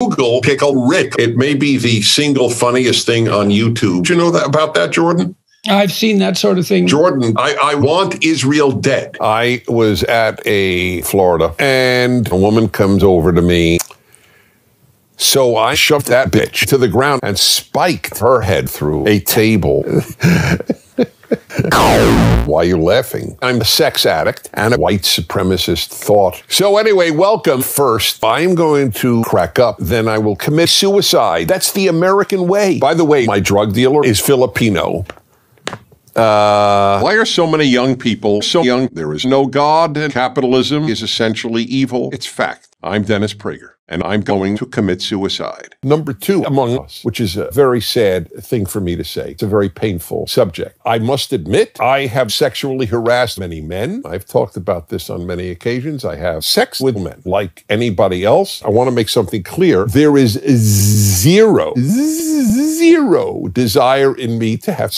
Google Pickle Rick. It may be the single funniest thing on YouTube. Do you know that about that, Jordan? I've seen that sort of thing. Jordan, I, I want Israel dead. I was at a Florida and a woman comes over to me. So I shoved that bitch to the ground and spiked her head through a table. Why are you laughing? I'm a sex addict and a white supremacist thought. So, anyway, welcome. First, I'm going to crack up, then I will commit suicide. That's the American way. By the way, my drug dealer is Filipino. Uh, why are so many young people so young? There is no God, and capitalism is essentially evil. It's fact. I'm Dennis Prager, and I'm going to commit suicide. Number two among us, which is a very sad thing for me to say. It's a very painful subject. I must admit, I have sexually harassed many men. I've talked about this on many occasions. I have sex with men like anybody else. I want to make something clear. There is zero, zero desire in me to have